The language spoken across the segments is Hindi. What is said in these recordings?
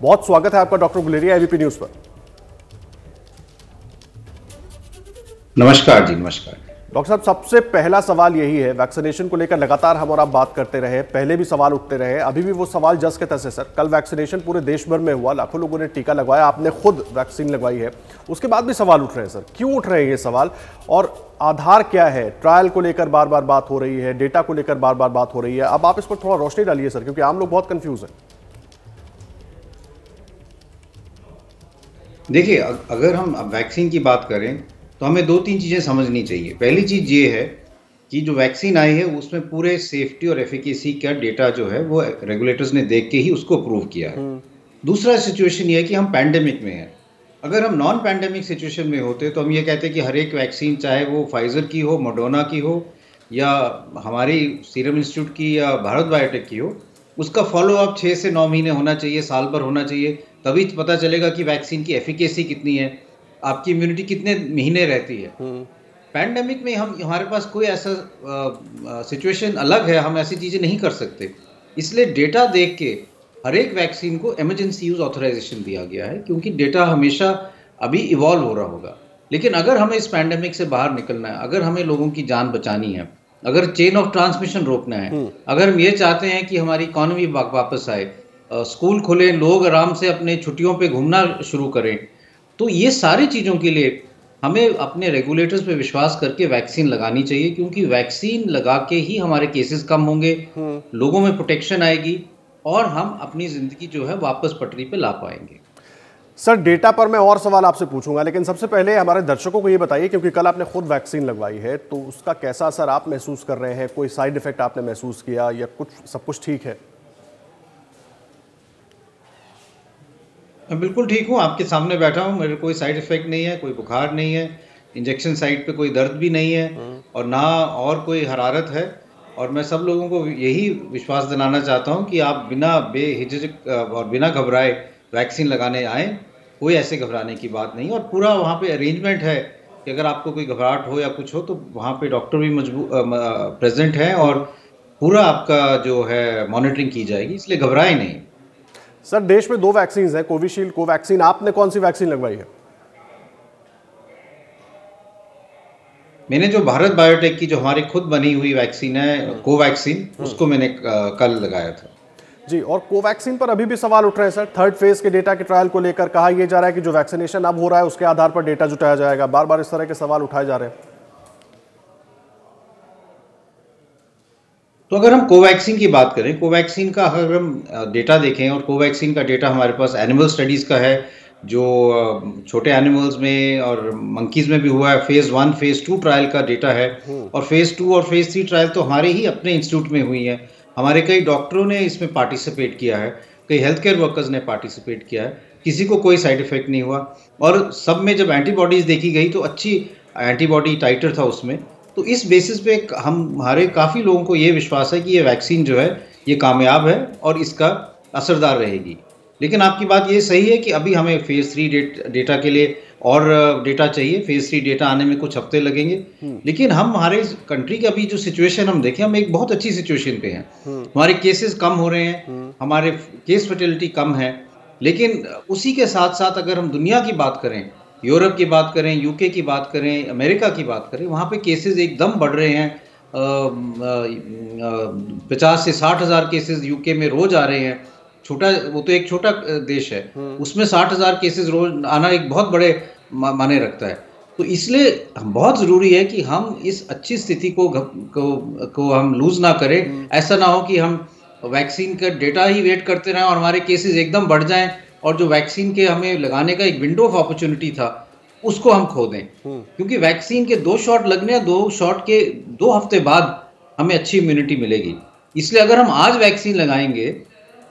बहुत स्वागत है आपका डॉक्टर गुलेरिया एबीपी न्यूज़ पर। नमस्कार जी नमस्कार। डॉक्टर साहब सबसे पहला सवाल यही है वैक्सीनेशन को लेकर लगातार हम और आप बात करते रहे पहले भी सवाल उठते रहे अभी भी वो सवाल जस के तस है सर। कल वैक्सीनेशन पूरे देश भर में हुआ लाखों लोगों ने टीका लगवाया आपने खुद वैक्सीन लगवाई है। उसके बाद भी सवाल उठ रहे हैं सर। क्यों उठ रहे हैं ये सवाल? और आधार क्या है? ट्रायल को लेकर बार बार बात हो रही है डेटा को लेकर बार बार बात हो रही है। अब आप इस पर थोड़ा रोशनी डालिए सर क्योंकि आम लोग बहुत कंफ्यूज हैं। देखिए अगर हम वैक्सीन की बात करें तो हमें दो तीन चीज़ें समझनी चाहिए। पहली चीज़ ये है कि जो वैक्सीन आई है उसमें पूरे सेफ्टी और एफिकेसी का डेटा जो है वो रेगुलेटर्स ने देख के ही उसको अप्रूव किया है। हम्म। दूसरा सिचुएशन ये है कि हम पैंडेमिक में हैं। अगर हम नॉन पैंडेमिक सिचुएशन में होते तो हम ये कहते कि हर एक वैक्सीन चाहे वो फाइज़र की हो मोडोना की हो या हमारी सीरम इंस्टीट्यूट की या भारत बायोटेक की हो उसका फॉलो अप छः से नौ महीने होना चाहिए साल भर होना चाहिए। तभी पता चलेगा कि वैक्सीन की एफिकेसी कितनी है आपकी इम्यूनिटी कितने महीने रहती है पैंडमिक हम्म। में हम हमारे पास कोई ऐसा सिचुएशन अलग है हम ऐसी चीज़ें नहीं कर सकते इसलिए डेटा देख के हर एक वैक्सीन को इमरजेंसी यूज़ ऑथराइजेशन दिया गया है क्योंकि डेटा हमेशा अभी इवॉल्व हो रहा होगा लेकिन अगर हमें इस पैंडमिक से बाहर निकलना है अगर हमें लोगों की जान बचानी है अगर चेन ऑफ़ ट्रांसमिशन रोकना है हम्म। अगर हम ये चाहते हैं कि हमारी इकॉनमी वापस आए स्कूल खुले लोग आराम से अपने छुट्टियों पे घूमना शुरू करें। तो ये सारी चीज़ों के लिए हमें अपने रेगुलेटर्स पे विश्वास करके वैक्सीन लगानी चाहिए क्योंकि वैक्सीन लगा के ही हमारे केसेस कम होंगे हम्म। लोगों में प्रोटेक्शन आएगी और हम अपनी ज़िंदगी जो है वापस पटरी पे ला पाएँगे। सर डेटा पर मैं और सवाल आपसे पूछूँगा लेकिन सबसे पहले हमारे दर्शकों को ये बताइए क्योंकि कल आपने खुद वैक्सीन लगवाई है तो उसका कैसा असर आप महसूस कर रहे हैं? कोई साइड इफ़ेक्ट आपने महसूस किया या कुछ सब कुछ ठीक है? मैं बिल्कुल ठीक हूँ आपके सामने बैठा हूँ मेरे कोई साइड इफ़ेक्ट नहीं है कोई बुखार नहीं है इंजेक्शन साइड पे कोई दर्द भी नहीं है हम्म। और ना और कोई हरारत है और मैं सब लोगों को यही विश्वास दिलाना चाहता हूँ कि आप बिना बेहिचक और बिना घबराए वैक्सीन लगाने आए कोई ऐसे घबराने की बात नहीं और पूरा वहाँ पे अरेंजमेंट है कि अगर आपको कोई घबराहट हो या कुछ हो तो वहाँ पे डॉक्टर भी मज़बूत प्रेजेंट हैं और पूरा आपका जो है मॉनिटरिंग की जाएगी इसलिए घबराए नहीं सर देश में दो वैक्सीन हैं कोविशील्ड कोवैक्सीन आपने कौन सी वैक्सीन लगवाई है? मैंने जो भारत बायोटेक की जो हमारी खुद बनी हुई वैक्सीन है कोवैक्सीन हम्म। उसको मैंने कल लगाया था। जी और कोवैक्सीन पर अभी भी सवाल उठ रहे हैं सर। थर्ड फ़ेज़ के डेटा के ट्रायल को लेकर कहा यह जा रहा है कि जो वैक्सीनेशन अब हो रहा है उसके आधार पर डेटा जुटाया जाएगा। बार बार इस तरह के सवाल उठाए जा रहे हैं। तो अगर हम कोवैक्सीन की बात करें कोवैक्सीन का अगर हम डेटा देखें और कोवैक्सीन का डेटा हमारे पास एनिमल स्टडीज़ का है जो छोटे एनिमल्स में और मंकीज़ में भी हुआ है phase one phase two trial का डेटा है। हम्म। और फ़ेज़ टू और फ़ेज़ थ्री ट्रायल तो हमारे ही अपने इंस्टीट्यूट में हुई है। हमारे कई डॉक्टरों ने इसमें पार्टिसिपेट किया है कई हेल्थ केयर वर्कर्स ने पार्टिसिपेट किया है। किसी को कोई साइड इफ़ेक्ट नहीं हुआ। और सब में जब एंटीबॉडीज़ देखी गई तो अच्छी एंटीबॉडी टाइटर था उसमें। तो इस बेसिस पे हम हमारे काफ़ी लोगों को ये विश्वास है कि ये वैक्सीन जो है ये कामयाब है और इसका असरदार रहेगी लेकिन आपकी बात ये सही है कि अभी हमें फ़ेज़ थ्री डेट डेटा के लिए और डेटा चाहिए फ़ेज़ थ्री डेटा आने में कुछ हफ़्ते लगेंगे हम्म। लेकिन हम हमारे कंट्री का अभी जो सिचुएशन हम देखें हम एक बहुत अच्छी सिचुएशन पे हैं हम्म। हमारे केसेस कम हो रहे हैं हम्म। हमारे केस फर्टिलिटी कम है लेकिन उसी के साथ साथ अगर हम दुनिया की बात करें यूरोप की बात करें यूके की बात करें अमेरिका की बात करें वहाँ पे केसेस एकदम बढ़ रहे हैं। पचास से साठ हज़ार केसेस यूके में रोज आ रहे हैं। छोटा वो तो एक छोटा देश है। हम्म। उसमें साठ हज़ार केसेस रोज आना एक बहुत बड़े माने रखता है। तो इसलिए बहुत ज़रूरी है कि हम इस अच्छी स्थिति को को, को हम लूज़ ना करें। हम्म। ऐसा ना हो कि हम वैक्सीन का डेटा ही वेट करते रहें और हमारे केसेस एकदम बढ़ जाएँ। और जो वैक्सीन के हमें लगाने का एक विंडो ऑफ़ अपॉर्चुनिटी था उसको हम खो दें। हम्म। क्योंकि वैक्सीन के दो शॉट लगने दो शॉट के दो हफ़्ते बाद हमें अच्छी इम्यूनिटी मिलेगी। इसलिए अगर हम आज वैक्सीन लगाएँगे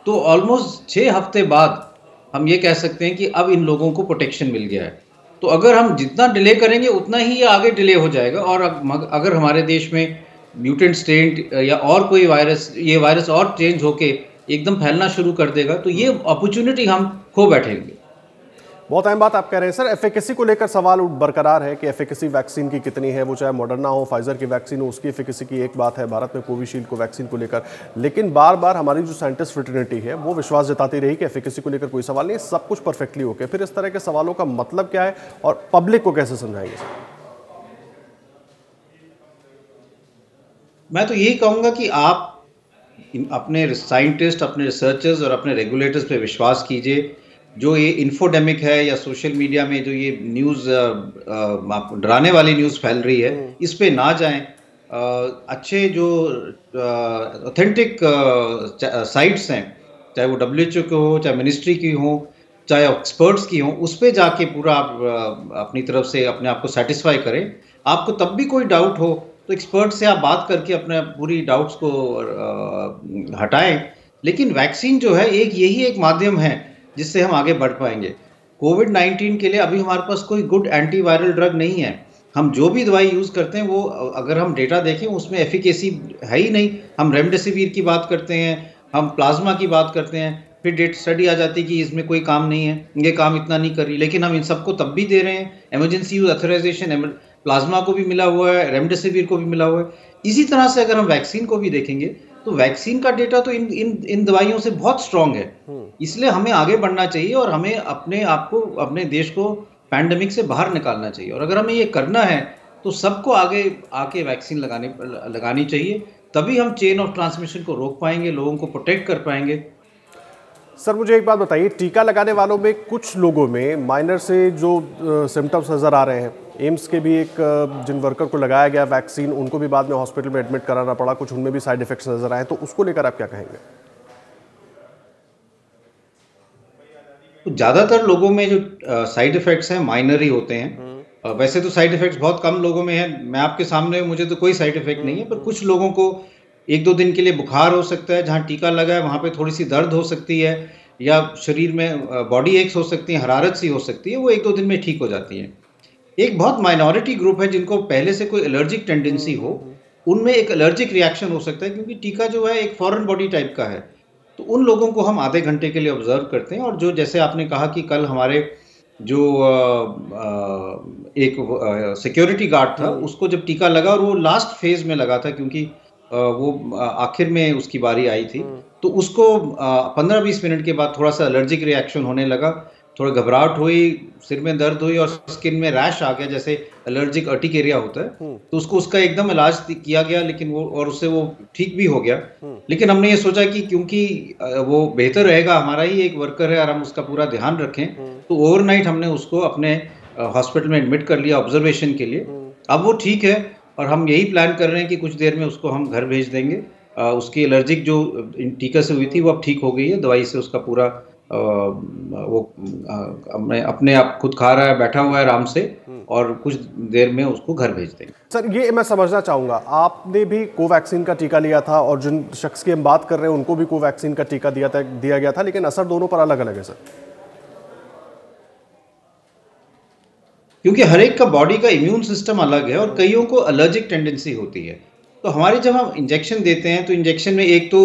तो ऑलमोस्ट छः हफ़्ते बाद हम ये कह सकते हैं कि अब इन लोगों को प्रोटेक्शन मिल गया है। तो अगर हम जितना डिले करेंगे उतना ही ये आगे डिले हो जाएगा और अगर हमारे देश में म्यूटेंट स्टेट या और कोई वायरस ये वायरस और चेंज होके एकदम फैलना शुरू कर देगा तो ये अपॉर्चुनिटी हम खो बैठेंगे। बहुत अहम बात आप कह रहे हैं सर। एफिकेसी को लेकर सवाल बरकरार है कि एफिकेसी वैक्सीन की कितनी है वो चाहे मॉडर्ना हो फाइजर की वैक्सीन हो उसकी एफिकेसी की एक बात है भारत में कोविशील्ड को वैक्सीन को लेकर। लेकिन बार बार हमारी जो साइंटिस्ट फ्रिटर्निटी है वो विश्वास जताती रही कि एफिकेसी को लेकर कोई सवाल नहीं सब कुछ परफेक्टली ओके फिर इस तरह के सवालों का मतलब क्या है और पब्लिक को कैसे समझाएँगे सर? मैं तो यही कहूँगा कि आप अपने साइंटिस्ट अपने रिसर्चर्स और अपने रेगुलेटर्स पे विश्वास कीजिए। जो ये इन्फोडेमिक है या सोशल मीडिया में जो ये न्यूज़ डराने वाली न्यूज़ फैल रही है हम्म। इस पे ना जाएँ। अच्छे जो ऑथेंटिक साइट्स हैं चाहे वो डब्ल्यू एच ओ के हो चाहे मिनिस्ट्री की हो चाहे एक्सपर्ट्स की हो उस पर जाके पूरा आप अपनी तरफ़ से अपने आप को सेटिस्फाई करें। आपको तब भी कोई डाउट हो तो एक्सपर्ट से आप बात करके अपने पूरी डाउट्स को हटाएँ। लेकिन वैक्सीन जो है, एक यही एक माध्यम है जिससे हम आगे बढ़ पाएँगे। कोविड 19 के लिए अभी हमारे पास कोई गुड एंटीवायरल ड्रग नहीं है। हम जो भी दवाई यूज़ करते हैं, वो अगर हम डेटा देखें, उसमें एफिकेसी है ही नहीं। हम रेमडेसिविर की बात करते हैं, हम प्लाज्मा की बात करते हैं, फिर डेट स्टडी आ जाती है कि इसमें कोई काम नहीं है, ये काम इतना नहीं कर रही। लेकिन हम इन सबको तब भी दे रहे हैं। एमरजेंसी यूज़ अथोराइजेशन प्लाज्मा को भी मिला हुआ है रेमडेसिविर को भी मिला हुआ है। इसी तरह से अगर हम वैक्सीन को भी देखेंगे तो वैक्सीन का डेटा तो इन इन इन दवाइयों से बहुत स्ट्रांग है। हम्म। इसलिए हमें आगे बढ़ना चाहिए और हमें अपने आप को अपने देश को पैंडमिक से बाहर निकालना चाहिए। और अगर हमें ये करना है तो सबको आगे आके वैक्सीन लगाने लगानी चाहिए। तभी हम चेन ऑफ़ ट्रांसमिशन को रोक पाएँगे लोगों को प्रोटेक्ट कर पाएँगे। सर मुझे एक बात बताइए टीका लगाने वालों में कुछ लोगों में माइनर से जो सिम्टम्स नज़र आ रहे हैं एम्स के भी एक जिन वर्कर को लगाया गया वैक्सीन उनको भी बाद में हॉस्पिटल में एडमिट कराना पड़ा। कुछ उनमें भी साइड इफेक्ट्स नज़र आए तो उसको लेकर आप क्या कहेंगे? तो ज़्यादातर लोगों में जो साइड इफेक्ट्स हैं माइनर ही होते हैं। हम्म। वैसे तो साइड इफेक्ट्स बहुत कम लोगों में है। मैं आपके सामने मुझे तो कोई साइड इफ़ेक्ट नहीं है पर कुछ लोगों को एक दो दिन के लिए बुखार हो सकता है जहाँ टीका लगा है वहाँ पे थोड़ी सी दर्द हो सकती है या शरीर में बॉडी एक्स हो सकती है हरारत सी हो सकती है वो एक दो दिन में ठीक हो जाती है। एक बहुत माइनॉरिटी ग्रुप है जिनको पहले से कोई एलर्जिक टेंडेंसी हो उनमें एक एलर्जिक रिएक्शन हो सकता है क्योंकि टीका जो है एक फॉरेन बॉडी टाइप का है। तो उन लोगों को हम आधे घंटे के लिए ऑब्ज़र्व करते हैं और जो जैसे आपने कहा कि कल हमारे जो आ, आ, एक सिक्योरिटी गार्ड था उसको जब टीका लगा और वो लास्ट फ़ेज़ में लगा था क्योंकि आ, वो आखिर में उसकी बारी आई थी हम्म। तो उसको पंद्रह बीस मिनट के बाद थोड़ा सा एलर्जिक रिएक्शन होने लगा। थोड़ा घबराहट हुई सिर में दर्द हुई और स्किन में रैश आ गया जैसे एलर्जिक अर्टिक एरिया होता है। हम्म। तो उसको उसका एकदम इलाज किया गया लेकिन वो और उससे वो ठीक भी हो गया। हम्म। लेकिन हमने ये सोचा कि क्योंकि वो बेहतर रहेगा हमारा ही एक वर्कर है और हम उसका पूरा ध्यान रखें तो ओवरनाइट हमने उसको अपने हॉस्पिटल में एडमिट कर लिया ऑब्जर्वेशन के लिए। अब वो ठीक है और हम यही प्लान कर रहे हैं कि कुछ देर में उसको हम घर भेज देंगे। उसकी एलर्जिक जो टीका से हुई थी वो अब ठीक हो गई है दवाई से उसका पूरा वो अपने अपने आप खुद खा रहा है बैठा हुआ है आराम से हम्म। और कुछ देर में उसको घर भेज देंगे। सर ये मैं समझना चाहूँगा आपने भी कोवैक्सीन का टीका लिया था और जिन शख्स की हम बात कर रहे हैं उनको भी कोवैक्सीन का टीका दिया था दिया गया था लेकिन असर दोनों पर अलग अलग है सर। क्योंकि हर एक का बॉडी का इम्यून सिस्टम अलग है और कईयों को एलर्जिक टेंडेंसी होती है। तो हमारे जब हम इंजेक्शन देते हैं तो इंजेक्शन में एक तो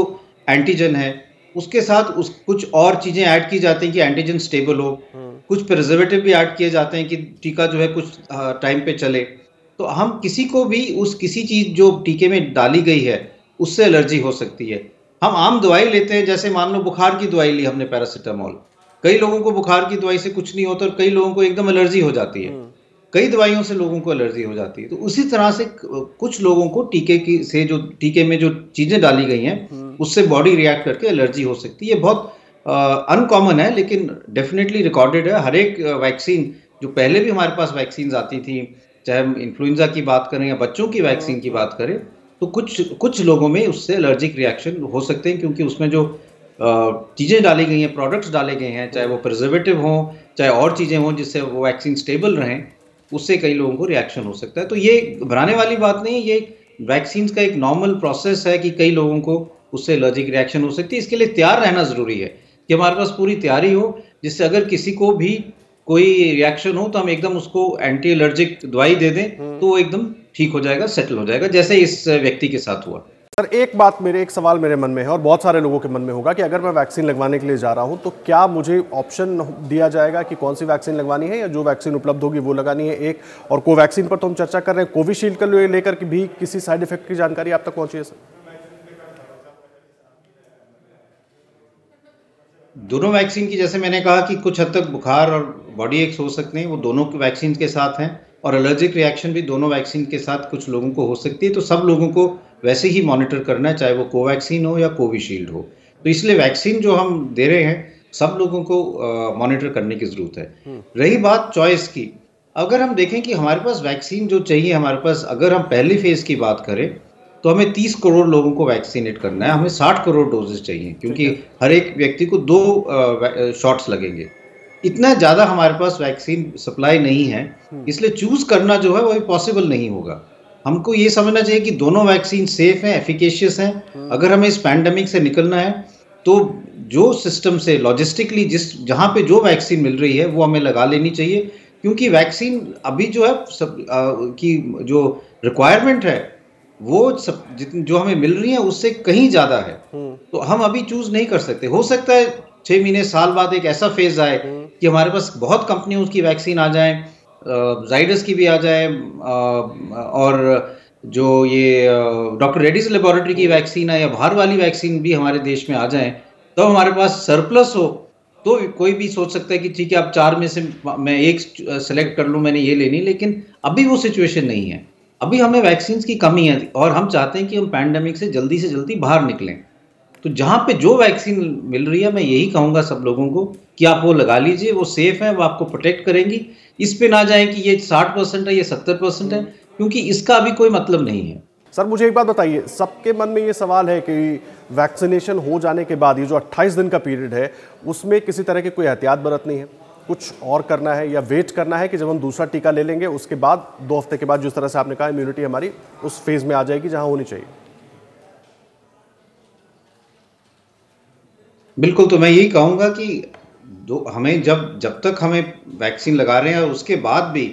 एंटीजन है उसके साथ उस कुछ और चीज़ें ऐड की जाती हैं कि एंटीजन स्टेबल हो हम्म। कुछ प्रिजर्वेटिव भी ऐड किए जाते हैं कि टीका जो है कुछ टाइम पे चले तो हम किसी को भी उस किसी चीज़ जो टीके में डाली गई है उससे एलर्जी हो सकती है हम आम दवाई लेते हैं जैसे मान लो बुखार की दवाई ली हमने पैरासीटामोल कई लोगों को बुखार की दवाई से कुछ नहीं होता और कई लोगों को एकदम एलर्जी हो जाती है हम्म। कई दवाइयों से लोगों को एलर्जी हो जाती है तो उसी तरह से कुछ लोगों को टीके की से जो टीके में जो चीज़ें डाली गई हैं हम्म। उससे बॉडी रिएक्ट करके एलर्जी हो सकती है। ये बहुत अनकॉमन है, लेकिन डेफिनेटली रिकॉर्डेड है। हर एक वैक्सीन जो पहले भी हमारे पास वैक्सीन आती थी, चाहे हम इन्फ्लुइंजा की बात करें या बच्चों की वैक्सीन की बात करें तो कुछ कुछ लोगों में उससे एलर्जिक रिएक्शन हो सकते हैं, क्योंकि उसमें जो चीज़ें डाली गई हैं प्रोडक्ट्स डाले गए हैं, चाहे वो प्रिजर्वेटिव हों, चाहे और चीज़ें हों जिससे वो वैक्सीन स्टेबल रहें, उससे कई लोगों को रिएक्शन हो सकता है। तो ये घबराने वाली बात नहीं है, ये वैक्सीन का एक नॉर्मल प्रोसेस है कि कई लोगों को उससे एलर्जिक रिएक्शन हो सकती है। इसके लिए तैयार रहना ज़रूरी है कि हमारे पास पूरी तैयारी हो जिससे अगर किसी को भी कोई रिएक्शन हो तो हम एकदम उसको एंटी एलर्जिक दवाई दे दें हम्म। तो वो एकदम ठीक हो जाएगा सेटल हो जाएगा जैसे इस व्यक्ति के साथ हुआ। सर एक बात मेरे एक सवाल मेरे मन में है और बहुत सारे लोगों के मन में होगा कि अगर मैं वैक्सीन लगवाने के लिए जा रहा हूँ तो क्या मुझे ऑप्शन दिया जाएगा कि कौन सी वैक्सीन लगवानी है या जो वैक्सीन उपलब्ध होगी वो लगानी है एक और कोवैक्सीन पर तो हम चर्चा कर रहे हैं कोविशील्ड का लेकर भी किसी साइड इफ़ेक्ट की जानकारी आप तक पहुँची है सर? दोनों वैक्सीन की जैसे मैंने कहा कि कुछ हद तक बुखार और बॉडी एक्स हो सकते हैं वो दोनों वैक्सीन के साथ हैं और एलर्जिक रिएक्शन भी दोनों वैक्सीन के साथ कुछ लोगों को हो सकती है। तो सब लोगों को वैसे ही मॉनिटर करना है चाहे वो कोवैक्सीन हो या कोविशील्ड हो। तो इसलिए वैक्सीन जो हम दे रहे हैं सब लोगों को मॉनिटर करने की ज़रूरत है। हम्म। रही बात चॉइस की अगर हम देखें कि हमारे पास वैक्सीन जो चाहिए हमारे पास अगर हम पहली फ़ेज़ की बात करें तो हमें 30 करोड़ लोगों को वैक्सीनेट करना है हमें 60 करोड़ डोजेस चाहिए क्योंकि हर एक व्यक्ति को दो शॉट्स लगेंगे। इतना ज़्यादा हमारे पास वैक्सीन सप्लाई नहीं है हम्म। इसलिए चूज़ करना जो है वो पॉसिबल नहीं होगा। हमको ये समझना चाहिए कि दोनों वैक्सीन सेफ़ हैं एफिकेशियस हैं। हम्म। अगर हमें इस पैंडमिक से निकलना है तो जो सिस्टम से लॉजिस्टिकली जिस जहाँ पे जो वैक्सीन मिल रही है वो हमें लगा लेनी चाहिए। क्योंकि वैक्सीन अभी जो है सब आ, की जो रिक्वायरमेंट है वो सब जितनी जो हमें मिल रही है उससे कहीं ज़्यादा है हम्म। तो हम अभी चूज़ नहीं कर सकते हो सकता है छह महीने साल बाद एक ऐसा फ़ेज़ आए हम्म। कि हमारे पास बहुत कंपनियों की वैक्सीन आ जाए जाइडस की भी आ जाए और जो ये डॉक्टर रेड्डीज लेबोरेटरी की वैक्सीन है या बाहर वाली वैक्सीन भी हमारे देश में आ जाए तो हमारे पास सरप्लस हो तो कोई भी सोच सकता है कि ठीक है अब चार में से मैं एक सेलेक्ट कर लूँ मैंने ये लेनी लेकिन अभी वो सिचुएशन नहीं है अभी हमें वैक्सीन की कमी है और हम चाहते हैं कि हम पैंडमिक से जल्दी से जल्दी बाहर निकलें। तो जहाँ पे जो वैक्सीन मिल रही है, मैं यही कहूँगा सब लोगों को कि आप वो लगा लीजिए, वो सेफ़ है, वो आपको प्रोटेक्ट करेंगी। इस पे ना जाए कि ये साठ परसेंट है, ये सत्तर परसेंट है, क्योंकि इसका अभी कोई मतलब नहीं है। सर, मुझे एक बात बताइए, सबके मन में ये सवाल है कि वैक्सीनेशन हो जाने के बाद, ये जो 28 दिन का पीरियड है, उसमें किसी तरह की कोई एहतियात बरतनी है? कुछ और करना है या वेट करना है कि जब हम दूसरा टीका ले लेंगे उसके बाद दो हफ़्ते के बाद जिस तरह से आपने कहा इम्यूनिटी हमारी उस फ़ेज़ में आ जाएगी जहाँ होनी चाहिए। बिल्कुल तो मैं यही कहूँगा कि दो हमें जब जब तक हमें वैक्सीन लगा रहे हैं और उसके बाद भी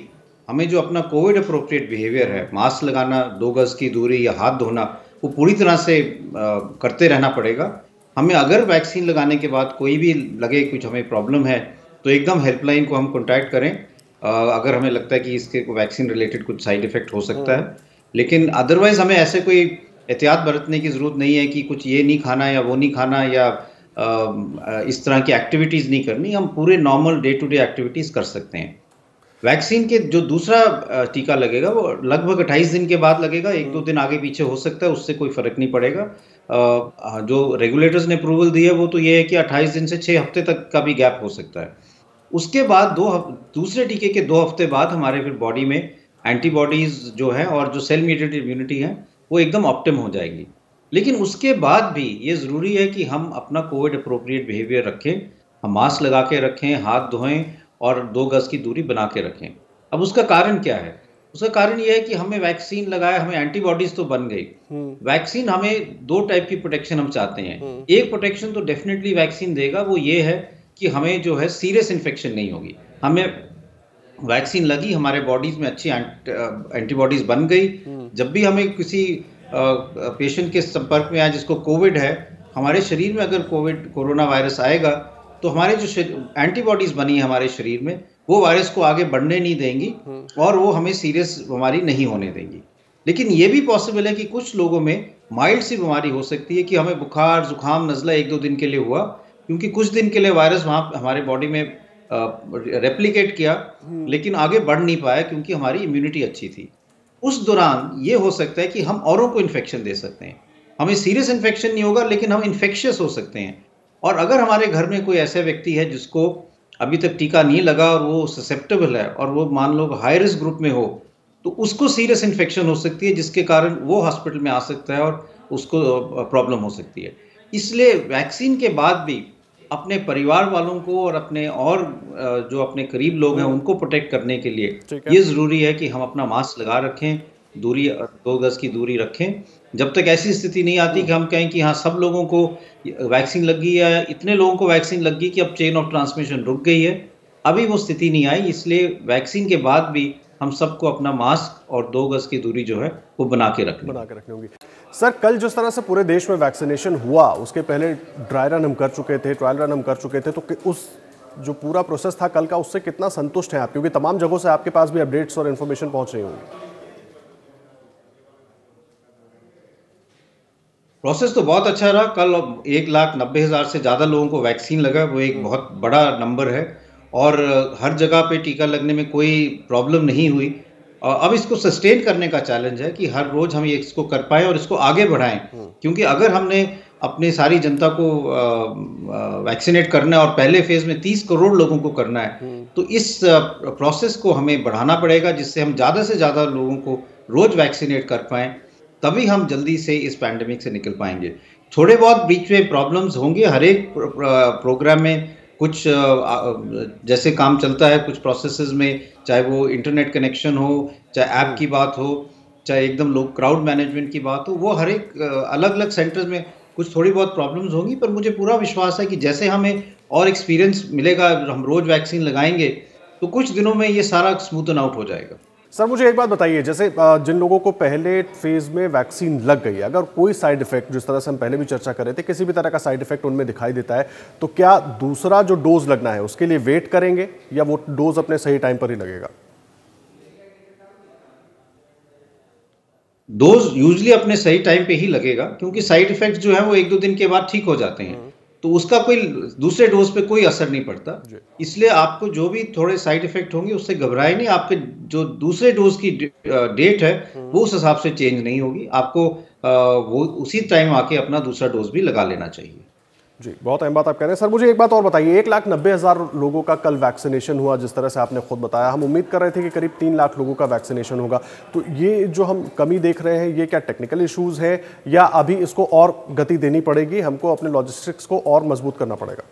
हमें जो अपना कोविड अप्रोप्रिएट बिहेवियर है मास्क लगाना दो गज़ की दूरी या हाथ धोना वो पूरी तरह से आ, करते रहना पड़ेगा। हमें अगर वैक्सीन लगाने के बाद कोई भी लगे कुछ हमें प्रॉब्लम है तो एकदम हेल्पलाइन को हम कॉन्टैक्ट करें। अगर हमें लगता है कि इसके वैक्सीन रिलेटेड कुछ साइड इफ़ेक्ट हो सकता है। लेकिन अदरवाइज़ हमें ऐसे कोई एहतियात बरतने की ज़रूरत नहीं है कि कुछ ये नहीं खाना या वो नहीं खाना या इस तरह की एक्टिविटीज़ नहीं करनी। हम पूरे normal day to day activities कर सकते हैं। वैक्सीन के जो दूसरा टीका लगेगा वो लगभग 28 दिन के बाद लगेगा। एक दो दिन आगे पीछे हो सकता है उससे कोई फ़र्क नहीं पड़ेगा। जो रेगुलेटर्स ने अप्रूवल दी है वो तो ये है कि 28 दिन से छः हफ़्ते तक का भी गैप हो सकता है। उसके बाद दो दूसरे टीके के दो हफ़्ते बाद हमारे फिर बॉडी में एंटीबॉडीज़ जो है और जो सेल मीडिएटेड इम्यूनिटी है वो एकदम ऑप्टिम हो जाएगी। लेकिन उसके बाद भी ये ज़रूरी है कि हम अपना कोविड अप्रोप्रिएट बिहेवियर रखें हम मास्क लगा के रखें हाथ धोएँ और दो गज़ की दूरी बना के रखें। अब उसका कारण क्या है? उसका कारण यह है कि हमें वैक्सीन लगाया हमें एंटीबॉडीज तो बन गई। वैक्सीन हम्म। हमें दो टाइप की प्रोटेक्शन हम चाहते हैं। हम्म। एक प्रोटेक्शन तो डेफिनेटली वैक्सीन देगा वो ये है कि हमें जो है सीरियस इन्फेक्शन नहीं होगी हमें वैक्सीन लगी हमारे बॉडीज में अच्छी एंटीबॉडीज बन गई हम्म। जब भी हमें किसी पेशेंट के संपर्क में आया जिसको कोविड है हमारे शरीर में अगर कोविड कोरोना वायरस आएगा तो हमारे जो एंटीबॉडीज़ बनी है हमारे शरीर में वो वायरस को आगे बढ़ने नहीं देंगी हम्म। और वो हमें सीरियस बीमारी नहीं होने देंगी लेकिन ये भी पॉसिबल है कि कुछ लोगों में माइल्ड सी बीमारी हो सकती है कि हमें बुखार जुकाम नज़ला एक दो दिन के लिए हुआ क्योंकि कुछ दिन के लिए वायरस वहाँ हमारे बॉडी में रेप्लीकेट किया हम्म। लेकिन आगे बढ़ नहीं पाया क्योंकि हमारी इम्यूनिटी अच्छी थी। उस दौरान ये हो सकता है कि हम औरों को इन्फेक्शन दे सकते हैं। हमें सीरियस इन्फेक्शन नहीं होगा लेकिन हम इन्फेक्शियस हो सकते हैं। और अगर हमारे घर में कोई ऐसा व्यक्ति है जिसको अभी तक टीका नहीं लगा और वो ससेप्टेबल है और वो मान लो हाई रिस्क ग्रुप में हो तो उसको सीरियस इन्फेक्शन हो सकती है जिसके कारण वो हॉस्पिटल में आ सकता है और उसको प्रॉब्लम हो सकती है। इसलिए वैक्सीन के बाद भी अपने परिवार वालों को और अपने और जो अपने करीब लोग हैं हम्म। उनको प्रोटेक्ट करने के लिए। ये ज़रूरी है कि हम अपना मास्क लगा रखें दूरी दो गज़ की दूरी रखें। जब तक ऐसी स्थिति नहीं आती कि हम कहें कि हाँ सब लोगों को वैक्सीन लग गई है इतने लोगों को वैक्सीन लग गई कि अब चेन ऑफ़ ट्रांसमिशन रुक गई है अभी वो स्थिति नहीं आई इसलिए वैक्सीन के बाद भी हम सबको अपना मास्क और दो गज की दूरी जो है वो बना के रखनी बना के रखनी होगी। सर कल जिस तरह से पूरे देश में वैक्सीनेशन हुआ उसके पहले ड्राई रन हम कर चुके थे ट्रायल रन हम कर चुके थे तो उस जो पूरा प्रोसेस था कल का उससे कितना संतुष्ट है आप? क्योंकि तमाम जगहों से आपके पास भी अपडेट्स और इन्फॉर्मेशन पहुँच रही होंगी। प्रोसेस तो बहुत अच्छा रहा। कल एक लाख नब्बे हज़ार से ज़्यादा लोगों को वैक्सीन लगा वो एक बहुत बड़ा नंबर है। और हर जगह पे टीका लगने में कोई प्रॉब्लम नहीं हुई अब इसको सस्टेन करने का चैलेंज है कि हर रोज़ हम इसको कर पाएँ और इसको आगे बढ़ाएँ हम्म। क्योंकि अगर हमने अपने सारी जनता को वैक्सीनेट करना है और पहले फ़ेज़ में 30 करोड़ लोगों को करना है हम्म। तो इस प्रोसेस को हमें बढ़ाना पड़ेगा जिससे हम ज़्यादा से ज़्यादा लोगों को रोज़ वैक्सीनेट कर पाएँ तभी हम जल्दी से इस पैंडमिक से निकल पाएँगे थोड़े बहुत बीच में प्रॉब्लम्स होंगे हर एक प्रोग्राम में कुछ जैसे काम चलता है कुछ प्रोसेसेस में चाहे वो इंटरनेट कनेक्शन हो चाहे ऐप की बात हो चाहे एकदम लोग क्राउड मैनेजमेंट की बात हो वो हर एक अलग अलग सेंटर्स में कुछ थोड़ी बहुत प्रॉब्लम्स होंगी पर मुझे पूरा विश्वास है कि जैसे हमें और एक्सपीरियंस मिलेगा हम रोज़ वैक्सीन लगाएँगे तो कुछ दिनों में ये सारा स्मूथन आउट हो जाएगा। सर, मुझे एक बात बताइए, जैसे जिन लोगों को पहले फ़ेज़ में वैक्सीन लग गई अगर कोई साइड इफ़ेक्ट जिस तरह से हम पहले भी चर्चा कर रहे थे, किसी भी तरह का साइड इफ़ेक्ट उनमें दिखाई देता है तो क्या दूसरा जो डोज लगना है, उसके लिए वेट करेंगे, या वो डोज अपने सही टाइम पर ही लगेगा? डोज यूजली अपने सही टाइम पे ही लगेगा, क्योंकि साइड इफ़ेक्ट जो है, वो एक दो दिन के बाद ठीक हो जाते हैं। तो उसका कोई दूसरे डोज पे कोई असर नहीं पड़ता। इसलिए आपको जो भी थोड़े साइड इफ़ेक्ट होंगे उससे घबराए नहीं। आपके जो दूसरे डोज की डेट है हम्म। वो उस हिसाब से चेंज नहीं होगी। आपको वो उसी टाइम आके अपना दूसरा डोज भी लगा लेना चाहिए। जी बहुत अहम बात आप कह रहे हैं। सर मुझे एक बात और बताइए। एक लाख नब्बे हज़ार लोगों का कल वैक्सीनेशन हुआ जिस तरह से आपने खुद बताया। हम उम्मीद कर रहे थे कि करीब तीन लाख लोगों का वैक्सीनेशन होगा। तो ये जो हम कमी देख रहे हैं ये क्या टेक्निकल इश्यूज़ है या अभी इसको और गति देनी पड़ेगी? हमको अपने लॉजिस्टिक्स को और मज़बूत करना पड़ेगा।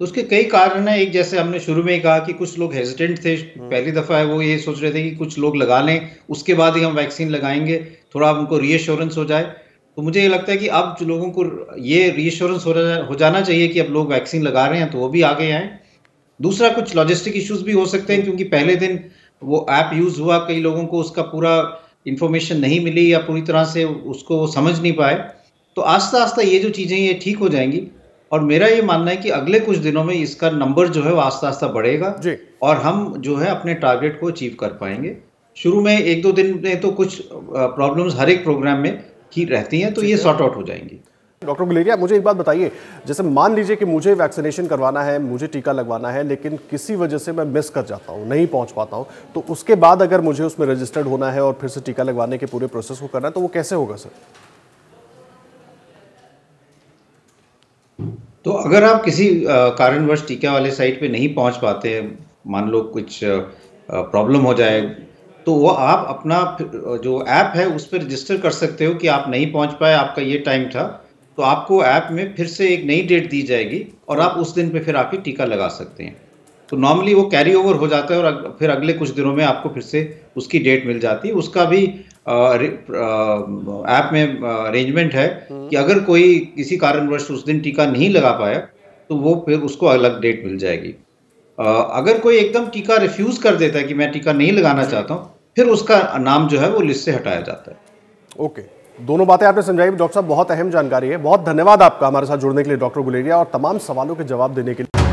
तो उसके कई कारण हैं। एक जैसे हमने शुरू में ही कहा कि कुछ लोग हेजिटेंट थे। पहली दफ़ा है वो ये सोच रहे थे कि कुछ लोग लगा लें उसके बाद ही हम वैक्सीन लगाएँगे। थोड़ा उनको रीअश्योरेंस हो जाए। तो मुझे ये लगता है कि अब जो लोगों को ये रीश्योरेंस हो, हो जाना चाहिए कि अब लोग वैक्सीन लगा रहे हैं तो वो भी आगे आए। दूसरा कुछ लॉजिस्टिक इश्यूज़ भी हो सकते हैं क्योंकि पहले दिन वो ऐप यूज़ हुआ कई लोगों को उसका पूरा इन्फॉर्मेशन नहीं मिली या पूरी तरह से उसको समझ नहीं पाए। तो आस्ता आस्ता ये जो चीज़ें ये ठीक हो जाएँगी। और मेरा ये मानना है कि अगले कुछ दिनों में इसका नंबर जो है वो आस्ता आस्ता बढ़ेगा जी। और हम जो है अपने टारगेट को अचीव कर पाएँगे। शुरू में एक दो दिन में तो कुछ प्रॉब्लम्स हर एक प्रोग्राम में की रहती हैं तो ये सॉर्ट आउट हो जाएँगी। डॉक्टर गुलेरिया मुझे एक बात बताइए जैसे मान लीजिए कि मुझे वैक्सीनेशन करवाना है मुझे टीका लगवाना है लेकिन किसी वजह से मैं मिस कर जाता हूँ नहीं पहुँच पाता हूँ तो उसके बाद अगर मुझे उसमें रजिस्टर्ड होना है और फिर से टीका लगवाने के पूरे प्रोसेस को करना है तो वो कैसे होगा सर? तो अगर आप किसी कारणवश टीका वाले साइट पे नहीं पहुँच पाते मान लो कुछ प्रॉब्लम हो जाए तो वो आप अपना जो ऐप है उस पर रजिस्टर कर सकते हो कि आप नहीं पहुँच पाए आपका ये टाइम था। तो आपको ऐप में फिर से एक नई डेट दी जाएगी और आप उस दिन पे फिर आके टीका लगा सकते हैं। तो नॉर्मली वो कैरी ओवर हो जाता है और फिर अगले कुछ दिनों में आपको फिर से उसकी डेट मिल जाती है। उसका भी ऐप में अरेंजमेंट है कि अगर कोई किसी कारणवश उस दिन टीका नहीं लगा पाया तो वो फिर उसको अलग डेट मिल जाएगी। अगर कोई एकदम टीका रिफ्यूज कर देता है कि मैं टीका नहीं लगाना चाहता हूँ फिर उसका नाम जो है वो लिस्ट से हटाया जाता है। ओके। दोनों बातें आपने समझाई। डॉक्टर साहब, बहुत अहम जानकारी है। बहुत धन्यवाद आपका हमारे साथ जुड़ने के लिए, डॉक्टर गुलेरिया, और तमाम सवालों के जवाब देने के लिए।